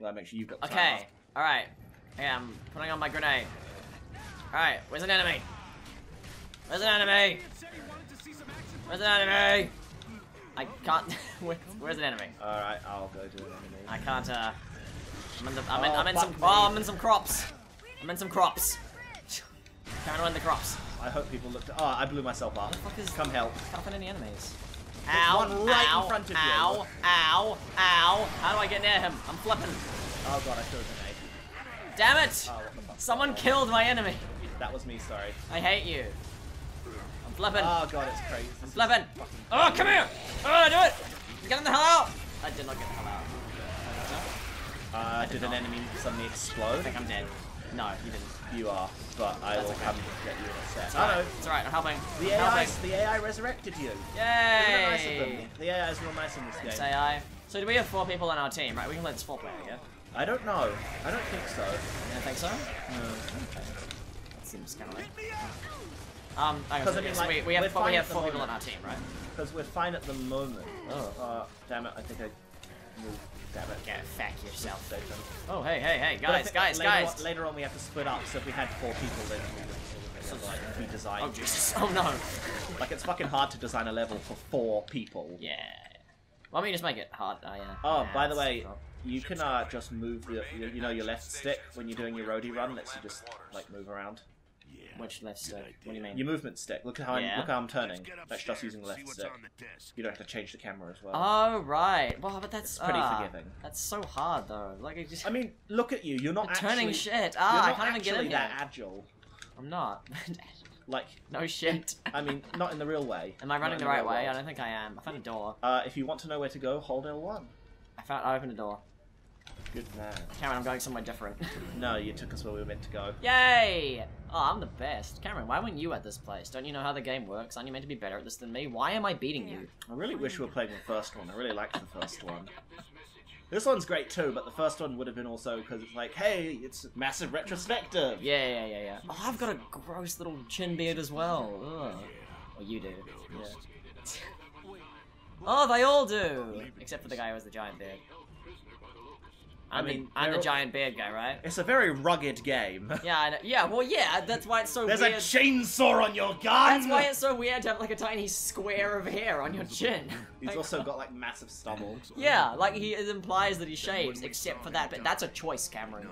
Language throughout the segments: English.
Well, make sure you've got Okay, alright. Yeah, I'm putting on my grenade. Alright, where's an enemy? Where's an enemy? Where's an enemy? I can't. where's, an enemy? Alright, I'll go to an enemy. I can't, uh. I'm in, the, I'm in, Oh, I'm in some. me. Oh, I'm in some crops. I'm in some crops. Trying to win the crops. I hope people looked. Oh, I blew myself up. the fuck is- Come help. Can't find any enemies. Ow, one right in ow, front of you. ow, ow, ow. How do I get near him? I'm flipping. Oh god, I threw a grenade. Damn it! Oh, what the? Someone killed my enemy. That was me, sorry. I hate you. I'm flipping. Oh god, it's crazy. This is Flipping. fucking- Oh, come here! Oh, do it! Get him the hell out! I did not get the hell out. Uh, did an enemy suddenly explode? I think I'm dead. No, you didn't. You are, but I That's will okay. come get you in a sec. It's Oh alright. It's alright. I'm helping. the I'm AI, helping. the AI resurrected you. Isn't nice of Yay! them? The AI is real nice in this Thanks, game. AI. So do we have four people on our team, right? We can let this four player, yeah? I don't know. I don't think so. You don't think so? No. Okay. That seems kind of like. Um, okay, 'Cause so, I mean, so like, we, we we're have, but we have at the four people on our team, right? Because we're fine at the moment. Oh. Uh, damn it, I think I moved. Damn it. Get feck yourself. Oh, hey, hey, hey, guys, guys, later guys. On, later on we have to split up, so if we had four people then we would sort of like redesign. Oh, Jesus. Oh, no. Like it's fucking hard to design a level for four people. Yeah. Why don't you just make it hard? Oh, yeah. Oh, Yeah, by the that's- way, you can uh, just move the, you, you know, your left stick when you're doing your roadie run. Lets you just like move around. Which left stick? What do you mean? Your movement stick. Look at how Yeah. I'm, look how I'm turning. That's just using the left stick. You don't have to change the camera as well. Oh, right. Well, but that's It's pretty ah, forgiving. That's so hard, though. Like, it just. I mean, look at you. You're not actually. turning shit. You're Ah, I not can't even get actually in that yet. agile. I'm not. Like, no shit. I mean, not in the real way. Am I Not running in the real right way? I don't think I am. I found a door. Uh, if you want to know where to go, hold L1. I found. I opened a door. Good man. Cameron, I'm going somewhere different. No, you took us where we were meant to go. Yay! Oh, I'm the best. Cameron, why weren't you at this place? Don't you know how the game works? Aren't you meant to be better at this than me? Why am I beating you? I really wish we were playing the first one. I really liked the first one. This one's great too, but the first one would have been also because it's like, hey, it's massive retrospective. Yeah, yeah, yeah, yeah. Oh, I've got a gross little chin beard as well. Ugh. Well, you do. Yeah. Oh, they all do! Except for the guy who has the giant beard. I'm, I mean, the, I'm the giant beard guy, right? It's a very rugged game. Yeah, I know. yeah. Well, yeah. That's why it's so weird. There's weird. a chainsaw on your gun. That's why it's so weird to have like a tiny square of hair on your chin. He's Like, also got like massive stubble. Yeah, like he it implies that he shaves, except for that. But that's a choice, Cameron.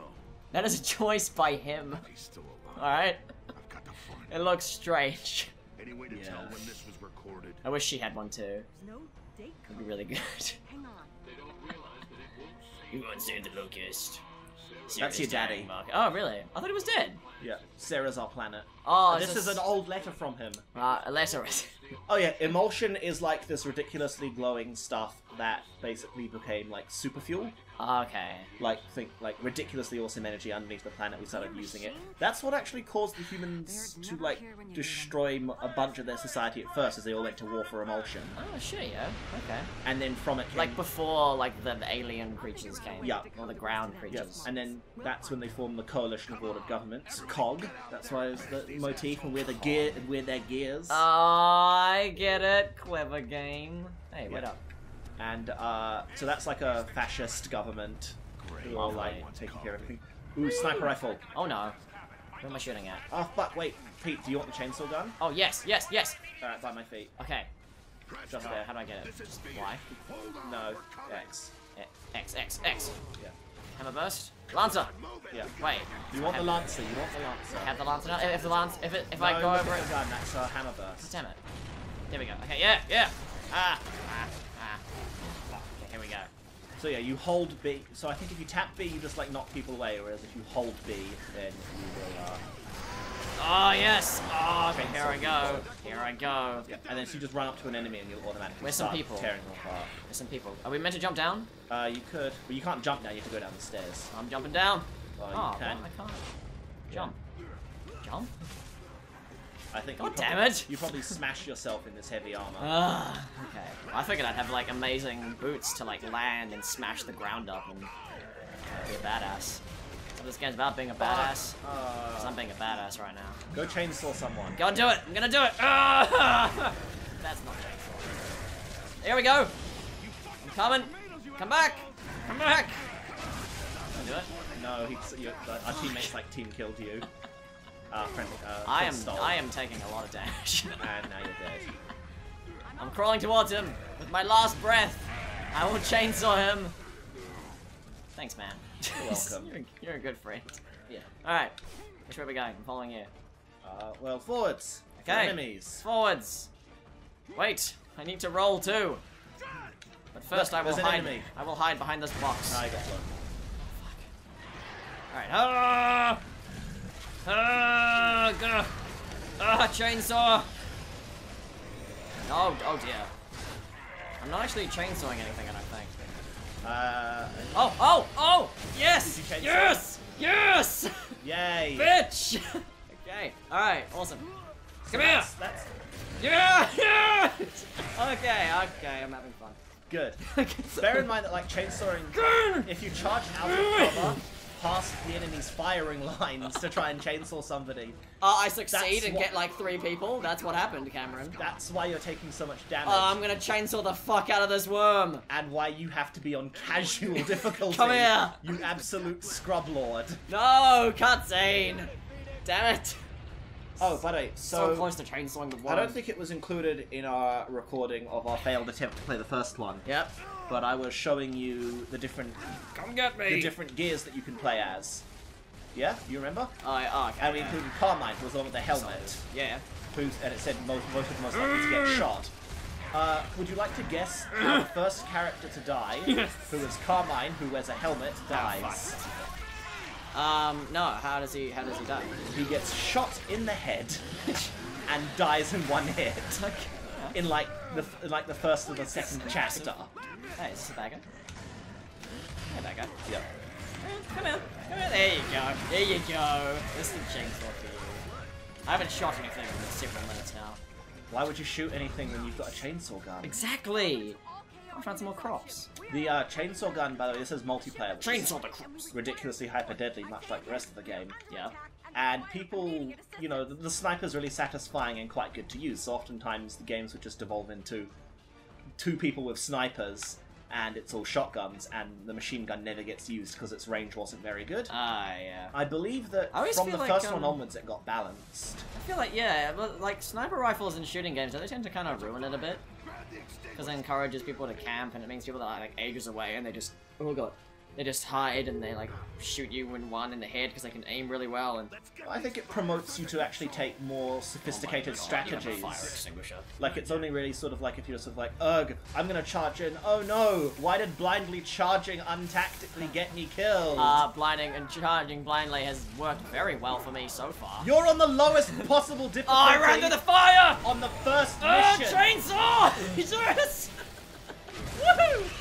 That is a choice by him. All right. It looks strange. Any way to Yeah. tell when this was recorded? I wish she had one too. No date. It'd be really good. Hang on. You won't see the locust. That's your daddy. Mark. Oh, really? I thought he was dead. Yeah, Sera's our planet. Oh, this is an old letter from him. Uh, a letter. Oh yeah, Imulsion is like this ridiculously glowing stuff that basically became like super fuel. okay. Like think like ridiculously awesome energy underneath the planet. We started using it. That's what actually caused the humans to like destroy m- a bunch of their society at first, as they all went to war for Imulsion, Oh shit, yeah. Okay. and then from it came Like before, like the, the alien creatures came. Yeah. Or the ground Yeah, creatures. and then that's when they formed the Coalition of Ordered Governments, COG. That's why it's the motif, and we're the gear, and we're their gears. Oh, I get it. Clever game. Hey, wait Yeah. up. And uh, so that's like a fascist government who are like taking care of everything. Ooh, sniper rifle. Oh no. Who am I shooting at? Oh fuck! Wait, Pete, do you want the chainsaw gun? Oh yes, yes, yes. All right, by my feet. Okay. Just there. how do I get it? Just Y. No, X. Eh, X, X, X. Yeah, Hammer burst. Lancer. yeah. Wait. You want the Have- lancer? You want the lancer? Have the lancer now? If if the lance, if it, if no, I go over at it. the gun. That's a hammer burst. Damn it. There we go. Okay, yeah, yeah. Ah, ah, ah. Fuck. Okay, here we go. So yeah, you hold B. So I think if you tap B, you just like knock people away. Whereas if you hold B, then you will. Uh, Oh yes. Oh, okay. Here I go. Here I go. yeah. And then so you just run up to an enemy and you'll automatically Where's some start people? tearing them apart. There's some people. Are we meant to jump down? Uh, you could, but you can't jump now. You have to go down the stairs. I'm jumping down. Well, oh, you can. what? I can't. Jump. Jump. I think. God you damn probably, it. You probably smash yourself in this heavy armor. Ah, okay. I figured I'd have like amazing boots to like land and smash the ground up and be a badass. So this game's about being a badass. Uh, I'm being a badass right now. Go chainsaw someone. Go and do it! I'm gonna do it! Ah! That's not chainsaw. Here we go! I'm coming! Come back! Come back! Can I do it? No, he's, you, uh, our teammates like team killed you. Uh, friend, uh, I am. I am taking a lot of damage. And now you're dead. I'm crawling towards him with my last breath. I will chainsaw him. Thanks, man. You're welcome. you're, you're a good friend. Yeah. Alright. Which way are we going? I'm following you. Uh, well, forwards. for Okay. Enemies. Forwards. Wait, I need to roll too. But first Look, I will hide. enemy. I will hide behind this box. I got one. Alright. Ah! Ah! Gah! Ah! Chainsaw! Oh, oh dear. I'm not actually chainsawing anything, I don't think. Uh, Oh, oh, oh! Yes! Did you chainsaw? Yes! Yes! yay! Bitch! okay, alright, awesome. Come here! That's, that's Yeah! Yeah! okay, okay, I'm having fun. good. Bear in mind that, like, chainsawing, if you charge out of cover, past the enemy's firing lines to try and chainsaw somebody, Uh, I succeed That's and get like three people. That's what happened, Cameron. that's why you're taking so much damage. Uh, I'm gonna chainsaw the fuck out of this worm. and why you have to be on casual difficulty. Come here. You absolute scrub lord. No, cutscene. Damn it. Oh, by the way, So, so, close to chainsawing the worm. I don't think it was included in our recording of our failed attempt to play the first one, Yep. but I was showing you the different Come get me. the different gears that you can play as. Yeah, you remember? I uh, yeah, oh, okay. And we included Carmine, who was the one with the helmet, Yeah. who's and it said most most of the most likely to get mm. shot. Uh, would you like to guess how the first character to die, Yes. who is Carmine, who wears a helmet, ah, dies? Um, no. How does he? How does he die? He gets shot in the head and dies in one hit. Okay. In like the like the first or the second chapter. Hey, is this a bagger? Hey, bagger. Yep. Come here. Come here. There you go. There you go. This is the chainsaw for you. I haven't shot anything in several minutes now. Why would you shoot anything when you've got a chainsaw gun? Exactly. I'll find some more crops. The uh, chainsaw gun, by the way, this is multiplayer. which Chainsaw the crops. Ridiculously hyper deadly, much like the rest of the game. Yeah. And people, you know, the, the sniper's really satisfying and quite good to use. So oftentimes the games would just devolve into two people with snipers, and it's all shotguns, and the machine gun never gets used because its range wasn't very good. Ah, yeah. I believe that I from the like, first um, one onwards, it got balanced. I feel like, yeah, but like sniper rifles in shooting games, they tend to kind of ruin it a bit. Because it encourages people to camp, and it means people that are like ages away, and they just, oh god, they just hide and they like shoot you in one in the head because they can aim really well. And I think it promotes you to actually take more sophisticated Oh my God, you have a strategies. fire extinguisher. Like it's only really sort of like if you're sort of like, ugh, I'm gonna charge in. Oh no, why did blindly charging untactically get me killed? Uh, blinding and charging blindly has worked very well for me so far. You're on the lowest possible difficulty. Oh, I ran through the fire! on the first Ah, mission. chainsaw! yes! Woohoo!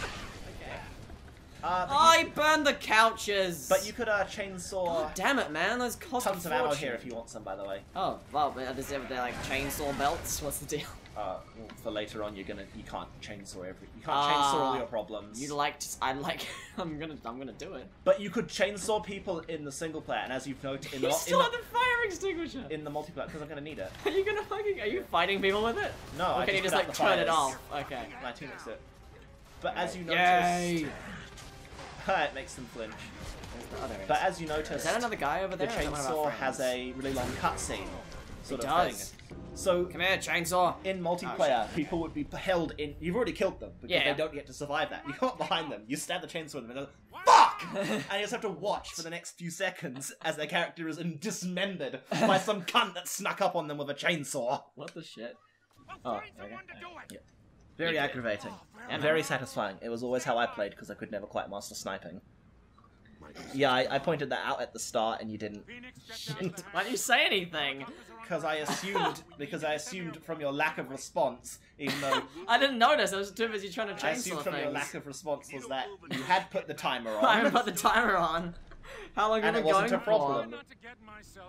Okay. Uh, you, I burned the couches. but you could uh, chainsaw God damn it, man! Those cost tons of ammo here if you want some, by the way. Oh, well, but is there they're like chainsaw belts? What's the deal? Uh, well, for later on, you're gonna you can't chainsaw every you can't Ah, chainsaw all your problems. You like to? I like. I'm gonna. I'm gonna do it. but you could chainsaw people in the single player, and as you've noted in the You in the, the fire extinguisher. in the multiplayer, because I'm gonna need it. Are you gonna fucking? Are you fighting people with it? No, Or I can you just just put like turn the it fires. off? Okay. My teammates it. But as you noticed, Yay! It makes them flinch. Oh, there. But as you notice, Is that another guy over there? or is that one of our chainsaw has a really long cutscene sort It of does. thing. So Come here, chainsaw. in oh, multiplayer, people would be held in. You've already killed them because Yeah. they don't get to survive that. You come up behind them, you stab the chainsaw in them, and they're like, "Fuck!" and you just have to watch for the next few seconds as their character is dismembered by some cunt that snuck up on them with a chainsaw. What the shit? Oh, okay. Yeah. Very You did. aggravating. Yeah, Very satisfying. It was always how I played because I could never quite master sniping. Yeah, I, I pointed that out at the start and you didn't. Why didn't you say anything? Because I assumed, because I assumed from your lack of response, even though I didn't notice. I was too busy trying to I assumed chainsaw from your lack of response was that you had put the timer on, haven't put the timer on. How long and are it we wasn't going a problem. for?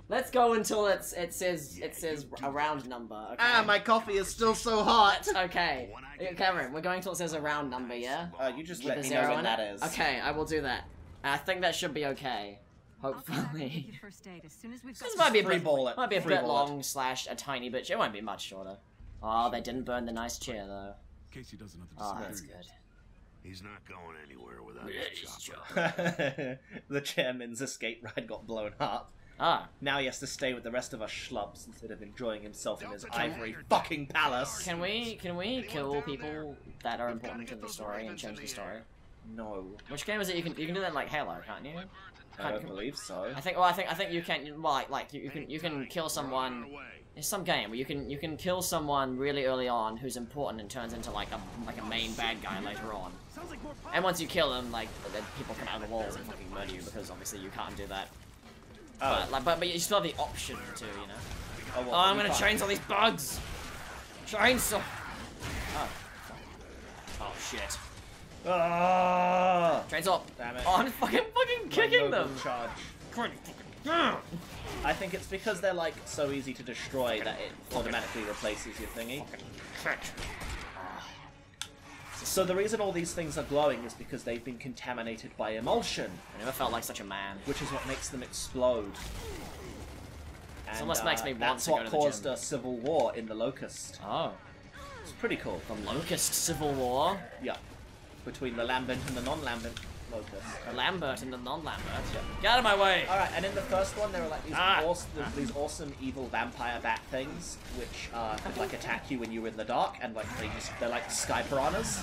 Let's go until it's it says it says a round number. Okay. Ah, my coffee is still so hot. Okay, Cameron, we're going till it says a round number, yeah? Uh, you just With let a me zero know when in that. Okay, I will do that. I think that should be okay. Hopefully. First aid as soon as we've got This might be a Free bit, bullet, might be a free bit bullet. long slash a tiny bit. It won't be much shorter. Oh, they didn't burn the nice chair though. Casey doesn't have to Oh, disappear that's good. He's not going anywhere without Yeah, his he's chopper. the chairman's escape ride got blown up. Ah, Now he has to stay with the rest of us schlubs instead of enjoying himself in his ivory fucking palace. can we can we kill people that are important to the story and change the story? No, Which game is it? You can you can do that in like Halo, can't you? I don't believe so. I think. Well, I think. I think you can. Well, like, like you, you can. You can kill someone. There's some game where you can. You can kill someone really early on who's important and turns into like a like a main bad guy later on. And once you kill them, like then people come out of the walls and fucking murder you because obviously you can't do that. Oh, But like, but, but you still have the option to, you know. oh, what, Oh, I'm gonna can't- chainsaw these bugs. Chainsaw. Oh. Oh shit. Ah! Chainsaw. Damn it. Oh, I'm fucking fucking My kicking them. Charge. I think it's because they're like so easy to destroy that it automatically replaces your thingy. So the reason all these things are glowing is because they've been contaminated by Imulsion, I never felt like such a man. which is what makes them explode. And, almost uh, makes me want that's to what go to the caused gym. a civil war in the Locust. Oh. It's pretty cool. The Locust Civil War. Yeah, between the Lambent and the non-Lambent Locust. The Lambert and the non-Lambert. Get out of my way! All right, and in the first one, there were like these, Ah. awesome, these awesome evil vampire bat things, which uh, could like attack you when you were in the dark, and like they just they're like sky piranhas.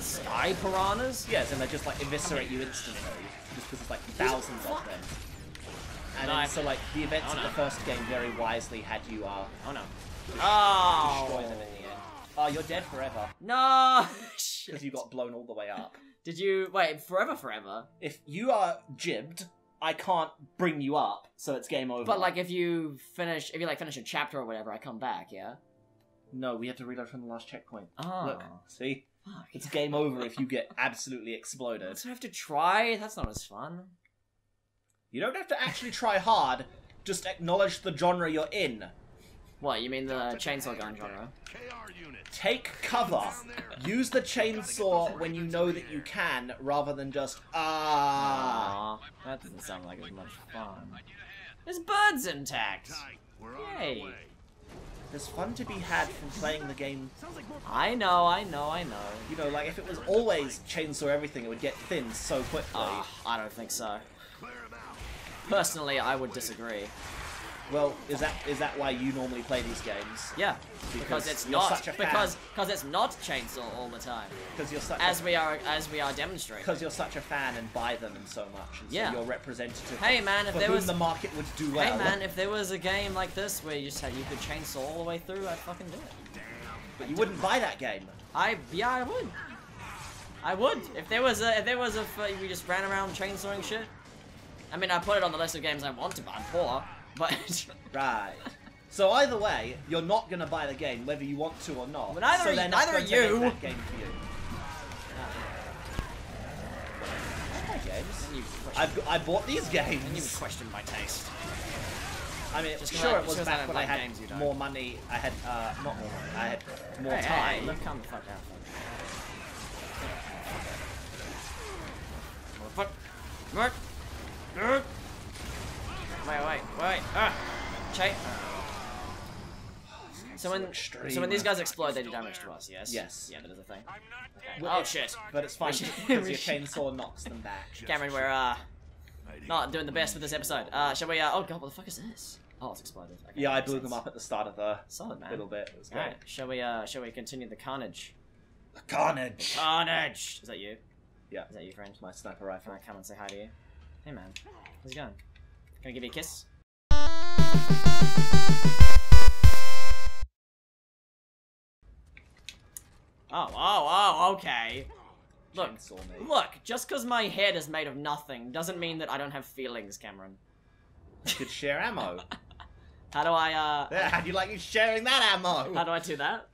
Sky piranhas? Yes, and they just like eviscerate you instantly, just because there's like thousands of them. And No, so like the events Oh, of the first game very wisely had you uh, Oh no. oh. destroy Oh! them in the end. Oh, you're dead forever No! Because you got blown all the way up. Did you wait forever? Forever? If you are gibbed, I can't bring you up, so it's game over. But like, if you finish, if you like finish a chapter or whatever, I come back. Yeah. no, we have to reload from the last checkpoint. Oh. Look, see. Fuck. It's game over if you get absolutely exploded. So I have to try. That's not as fun. You don't have to actually try hard, just acknowledge the genre you're in. What? You mean the chainsaw gun genre? Take cover. Use the chainsaw when you know that you can, rather than just, ah. Aw, that doesn't sound like as much fun. There's birds intact. Tight. Yay. There's fun to be had from playing the game. I know, I know, I know. You know, like if it was always chainsaw everything, it would get thin so quickly. Ah, I don't think so. Clear him out. Personally, I would disagree. Well, is that is that why you normally play these games? Yeah, Because because it's you're not such a fan. because because it's not chainsaw all the time. Because you're such As a, we are as we are demonstrating. because you're such a fan and buy them and so much, and so Yeah. you're representative. Hey man, if there was the market would do well. Hey man, if there was a game like this where you just had you could chainsaw all the way through, I'd fucking do it. but you wouldn't buy that game. I yeah, I would. I would if there was a if there was a if we just ran around chainsawing shit. I mean, I put it on the list of games I want to buy. I'm poor, but Right. So either way, you're not gonna buy the game, whether you want to or not. But neither so are- not neither going are to make you. that game for you. Yeah. Games. I've, I bought these games. and you games. question my taste. I mean, Just 'cause sure it was just 'cause I back don't when I had games you more money. I had uh, not more money. I had more Hey, hey, hey, time. look, calm the fuck out. Fuck. What? Wait, wait, wait. Ah! Cha- so when, extreme. so when these guys explode, they do damage to us, yes? Yes. Yeah, that is a thing. Okay. Well, Oh shit. But it's fine because your chainsaw knocks them back. Cameron, we're uh not doing the best with this episode. Uh, shall we? Uh, oh god, what the fuck is this? Oh, it's exploded. Okay, Yeah, I blew sense. them up at the start of the Solid man. little bit. It was All great. right, shall we? Uh, shall we continue the carnage? The carnage. Carnage. Is that you? Yeah. Is that you, friend? My sniper Can rifle. I come and say hi to you? Hey man, how's it going? Can I give you a kiss? Oh, oh, oh, okay. Look, look, just because my head is made of nothing doesn't mean that I don't have feelings, Cameron. You could share ammo. How do I, uh, Yeah, how do you like you sharing that ammo? how do I do that?